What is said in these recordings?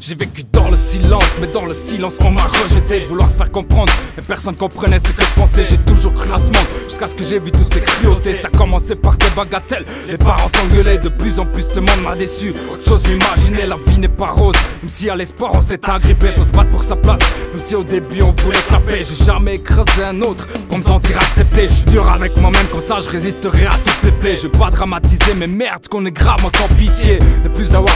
J'ai vécu dans le silence, mais dans le silence on m'a rejeté. Vouloir se faire comprendre, mais personne comprenait ce que je pensais monde, jusqu'à ce que j'ai vu toutes ces cruautés. Ça commençait par des bagatelles, les parents s'engueulaient. De plus en plus, ce monde m'a déçu. Autre chose, m'imaginais, la vie n'est pas rose. Même si à l'espoir, on s'est agrippé, faut se battre pour sa place. Même si au début, on voulait taper, j'ai jamais écrasé un autre pour me sentir accepté. Je suis dur avec moi-même, comme ça, je résisterai à toutes les plaies. Je vais pas dramatiser, mais merde, qu'on est grave, on sans pitié. Ne plus avoir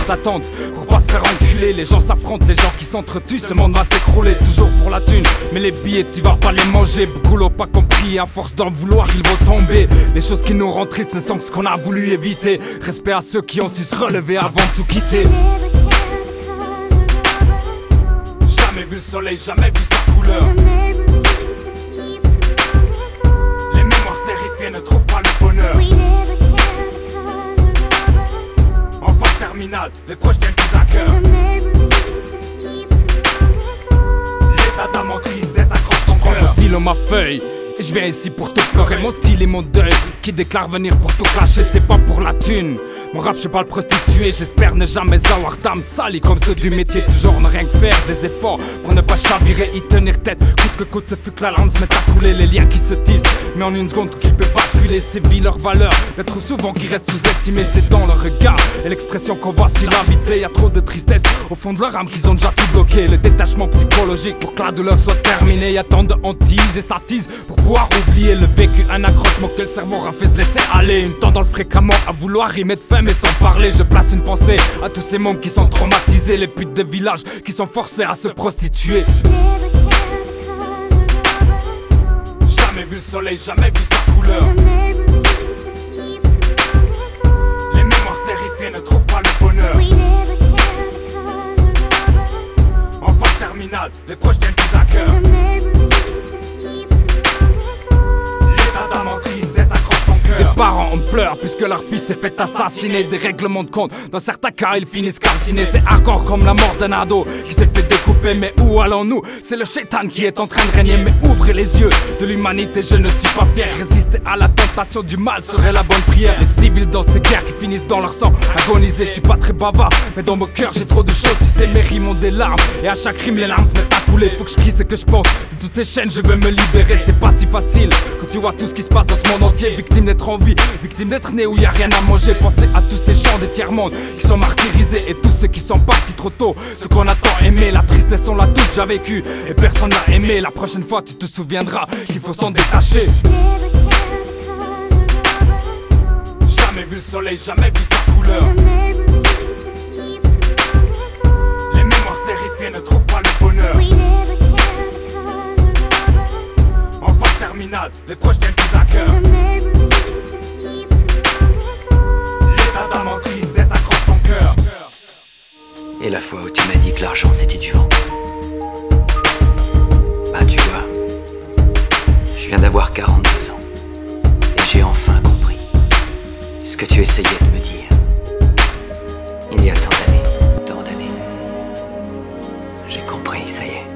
pour pas se faire enculer. Les gens s'affrontent, les gens qui s'entretuent, ce monde va s'écrouler. Toujours pour la thune, mais les billets, tu vas pas les manger. Beaucoup pas compris, à force d'en vouloir, ils vont tomber. Les choses qui nous rendent tristes ne sont que ce qu'on a voulu éviter. Respect à ceux qui ont su se relever avant de tout quitter. Jamais vu le soleil, jamais vu sa couleur. Terminale, les proches tiennent plus à cœur. L'état d'âme en tristesse accroche ton cœur. Mon stylo, ma feuille. Et je viens ici pour tout pleurer, mon style et mon deuil Qui déclare venir pour tout clasher, c'est pas pour la thune. Mon rap, je suis pas le prostitué, j'espère ne jamais avoir d'âme salie Comme ceux du métier, toujours ne rien que faire Des efforts pour ne pas chavirer, y tenir tête. Coûte que coûte, ce fut que la lance met à couler Les liens qui se tissent, mais en une seconde tout qui peut basculer C'est vie leur valeur, mais trop souvent qui restent sous-estimés C'est dans leur regard et l'expression qu'on voit sur l'invité Y a trop de tristesse. Au fond de leur âme qu'ils ont déjà tout bloqué. Le détachement psychologique pour que la douleur soit terminée. Y a tant de hantises et s'attise pour pouvoir oublier le vécu. Un accrochement que le cerveau a fait se laisser aller. Une tendance fréquemment à vouloir y mettre fin mais sans parler. Je place une pensée à tous ces mômes qui sont traumatisés. Les putes de village qui sont forcés à se prostituer. Jamais vu le soleil, jamais vu sa couleur puisque leur fils s'est fait assassiner. Des règlements de compte, dans certains cas ils finissent calcinés C'est hardcore comme la mort d'un ado qui s'est fait découper. Mais où allons-nous? C'est le chétan qui est en train de régner. Mais ouvrez les yeux de l'humanité, je ne suis pas fier. Résister à la tentation du mal serait la bonne prière. Les civils dans ces finissent dans leur sang. Agoniser, je suis pas très bavard Mais dans mon cœur j'ai trop de choses, tu sais mes rimes ont des larmes Et à chaque rime les larmes se mettent à couler. Faut que je crie ce que je pense. De toutes ces chaînes je veux me libérer C'est pas si facile. Quand tu vois tout ce qui se passe dans ce monde entier Victime d'être en vie, victime d'être né où y a rien à manger Pensez à tous ces gens des tiers-mondes qui sont martyrisés Et tous ceux qui sont partis trop tôt. Ceux qu'on a tant aimé, la tristesse on l'a tous déjà vécu. Et personne n'a aimé, la prochaine fois tu te souviendras qu'il faut s'en détacher Jamais vu le soleil, jamais vu sa couleur. Les mémoires terrifiées ne trouvent pas le bonheur. En phase terminale, les proches tiennent plus à cœur. L'état d'âme en tristesse accroche ton cœur. Et la fois où tu m'as dit que l'argent c'était du vent. ce que tu essayais de me dire. Il y a tant d'années, tant d'années. J'ai compris, ça y est.